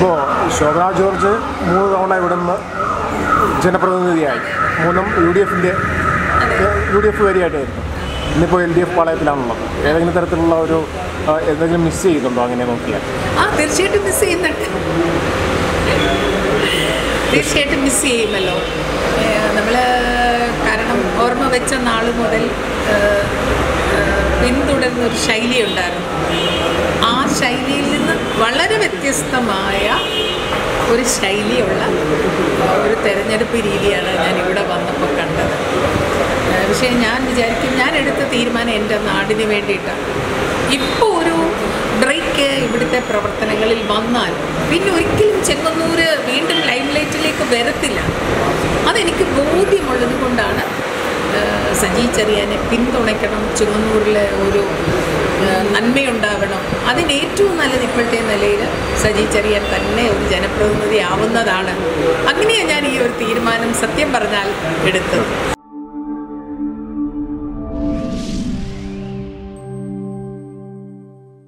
ഇപ്പോൾ ശോഭന ജോർജ് മൂന്ന് തവണ ഇവിടുന്ന് ജനപ്രതിനിധിയായി. മൂന്നും യു ഡി എഫിന്റെ യു ഡി എഫ് വരിയായിട്ടായിരുന്നു. ഇന്നിപ്പോൾ എൽ ഡി എഫ് പാളയത്തിലാണുള്ളത്. ഏതെങ്കിലും തരത്തിലുള്ള ഒരു എന്തെങ്കിലും മിസ് ചെയ്യുന്നുണ്ടോ അങ്ങനെ നോക്കിയാൽ? തീർച്ചയായിട്ടും മിസ് ചെയ്യുന്നുണ്ട്. തീർച്ചയായിട്ടും മിസ് ചെയ്യുമല്ലോ. നമ്മൾ കാരണം ഓർമ്മ വെച്ച നാൾ മുതൽ പിന്തുടരുന്ന ഒരു ശൈലി ഉണ്ടായിരുന്നു. വ്യത്യസ്തമായ ഒരു ശൈലിയുള്ള ഒരു തിരഞ്ഞെടുപ്പ് രീതിയാണ് ഞാൻ ഇവിടെ വന്നപ്പോൾ കണ്ടത്. പക്ഷേ ഞാൻ വിചാരിക്കും ഞാൻ എടുത്ത തീരുമാനം എന്റെ നാടിന് വേണ്ടിയിട്ടാണ്. ഇപ്പോൾ ഒരു ബ്രേക്ക് ഇവിടുത്തെ പ്രവർത്തനങ്ങളിൽ വന്നാൽ പിന്നെ ഒരിക്കലും ചെങ്ങന്നൂർ വീണ്ടും ലൈം ലൈറ്റിലേക്ക് വരത്തില്ല. അതെനിക്ക് ബോധ്യമുള്ളത് കൊണ്ടാണ് സജി ചെറിയാനെ പിന്തുണയ്ക്കണം ചെങ്ങന്നൂരിലെ ഒരു നന്മയുണ്ടാകണം. നന്മയുണ്ടാവണം അതിന് ഏറ്റവും നല്ലത് ഇപ്പോഴത്തെ നിലയിൽ സജി ചെറിയാൻ തന്നെ ഒരു ജനപ്രതിനിധിയാവുന്നതാണ്. അങ്ങനെയാണ് ഞാൻ ഈ ഒരു തീരുമാനം സത്യം പറഞ്ഞാൽ എടുത്തത്.